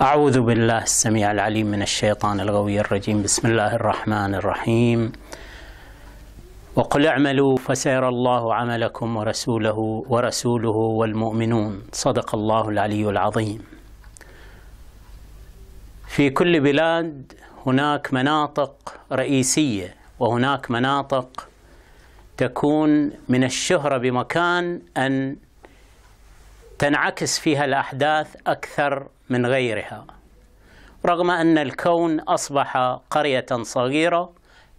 أعوذ بالله السميع العليم من الشيطان الغوي الرجيم. بسم الله الرحمن الرحيم. وقل اعملوا فسيرى الله عملكم ورسوله ورسوله والمؤمنون. صدق الله العلي العظيم. في كل بلاد هناك مناطق رئيسية وهناك مناطق تكون من الشهرة بمكان أن تنعكس فيها الأحداث أكثر من غيرها رغم أن الكون أصبح قرية صغيرة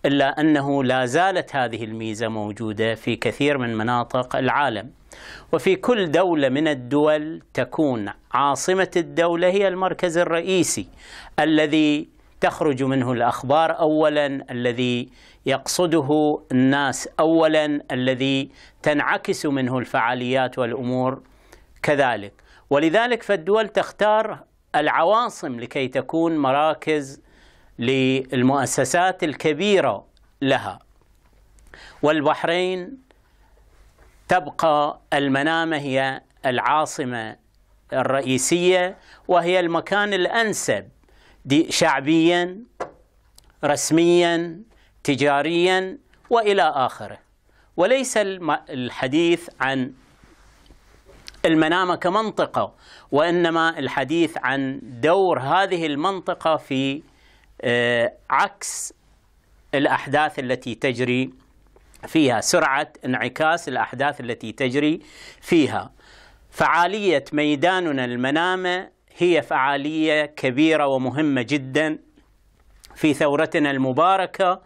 إلا أنه لا زالت هذه الميزة موجودة في كثير من مناطق العالم. وفي كل دولة من الدول تكون عاصمة الدولة هي المركز الرئيسي الذي تخرج منه الأخبار أولا الذي يقصده الناس أولا الذي تنعكس منه الفعاليات والأمور كذلك. ولذلك فالدول تختار العواصم لكي تكون مراكز للمؤسسات الكبيرة لها. والبحرين تبقى المنامة هي العاصمة الرئيسية وهي المكان الأنسب شعبيا رسميا تجاريا وإلى آخره. وليس الحديث عن المنامة كمنطقة وإنما الحديث عن دور هذه المنطقة في عكس الأحداث التي تجري فيها سرعة انعكاس الأحداث التي تجري فيها. فعالية ميداننا المنامة هي فعالية كبيرة ومهمة جدا في ثورتنا المباركة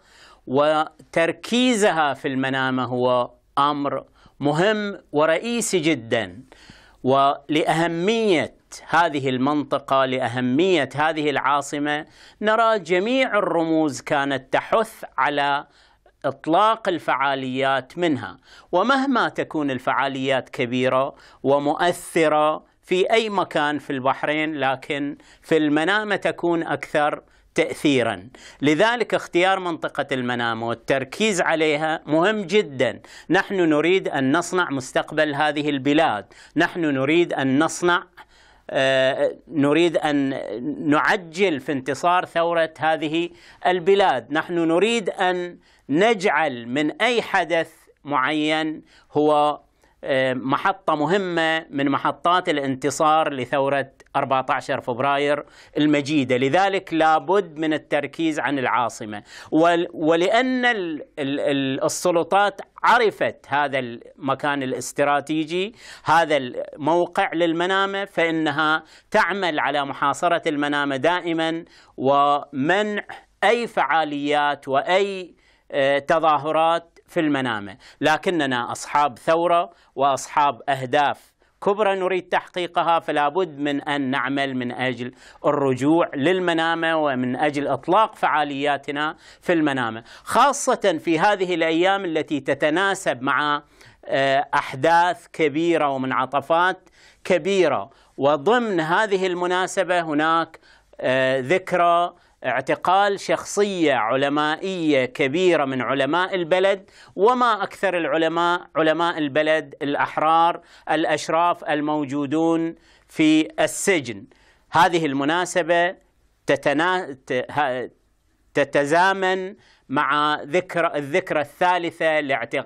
وتركيزها في المنامة هو أمر مهم ورئيسي جدا. ولأهمية هذه المنطقة لأهمية هذه العاصمة نرى جميع الرموز كانت تحث على إطلاق الفعاليات منها. ومهما تكون الفعاليات كبيرة ومؤثرة في أي مكان في البحرين لكن في المنامة تكون أكثر تاثيرا. لذلك اختيار منطقة المنامه والتركيز عليها مهم جدا. نحن نريد أن نصنع مستقبل هذه البلاد. نحن نريد أن نصنع آه نريد أن نعجل في انتصار ثورة هذه البلاد. نحن نريد أن نجعل من أي حدث معين هو آه محطة مهمة من محطات الانتصار لثورة 14 فبراير المجيدة. لذلك لابد من التركيز عن العاصمة. ولأن السلطات عرفت هذا المكان الاستراتيجي هذا الموقع للمنامة فإنها تعمل على محاصرة المنامة دائما ومنع أي فعاليات وأي تظاهرات في المنامة. لكننا أصحاب ثورة وأصحاب أهداف كبرى نريد تحقيقها فلا بد من أن نعمل من أجل الرجوع للمنامة ومن أجل إطلاق فعالياتنا في المنامة، خاصة في هذه الأيام التي تتناسب مع أحداث كبيرة ومنعطفات كبيرة، وضمن هذه المناسبة هناك ذكرى اعتقال شخصية علمائية كبيرة من علماء البلد وما أكثر العلماء علماء البلد الأحرار الأشراف الموجودون في السجن. هذه المناسبة تتنا... تتزامن مع ذكرى الذكرى الثالثة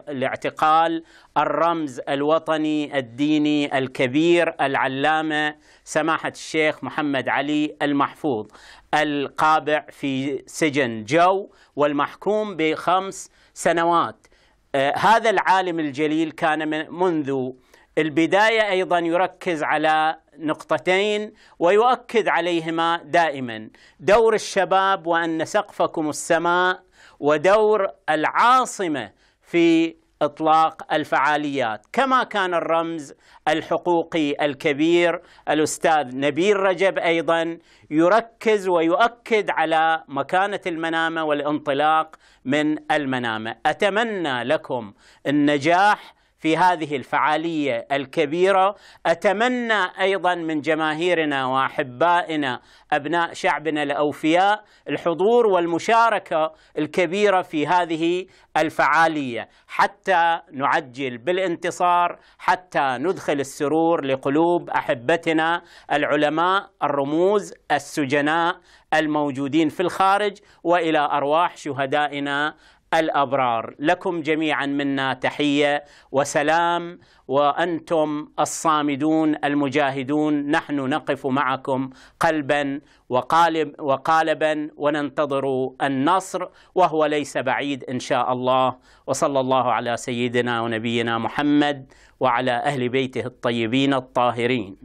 لاعتقال الرمز الوطني الديني الكبير العلامة سماحة الشيخ محمد علي المحفوظ القابع في سجن جو والمحكوم بخمس سنوات. آه هذا العالم الجليل كان من منذ البداية أيضا يركز على نقطتين ويؤكد عليهما دائما. دور الشباب وأن سقفكم السماء ودور العاصمة في إطلاق الفعاليات. كما كان الرمز الحقوقي الكبير الأستاذ نبيل رجب أيضا يركز ويؤكد على مكانة المنامة والانطلاق من المنامة. أتمنى لكم النجاح في هذه الفعالية الكبيرة. أتمنى أيضا من جماهيرنا وأحبائنا أبناء شعبنا الأوفياء الحضور والمشاركة الكبيرة في هذه الفعالية. حتى نعجل بالانتصار حتى ندخل السرور لقلوب أحبتنا العلماء الرموز السجناء الموجودين في الخارج وإلى أرواح شهدائنا الأبرار. لكم جميعا منا تحية وسلام وأنتم الصامدون المجاهدون. نحن نقف معكم قلبا وقالب وقالبا وننتظر النصر وهو ليس بعيد إن شاء الله. وصلى الله على سيدنا ونبينا محمد وعلى أهل بيته الطيبين الطاهرين.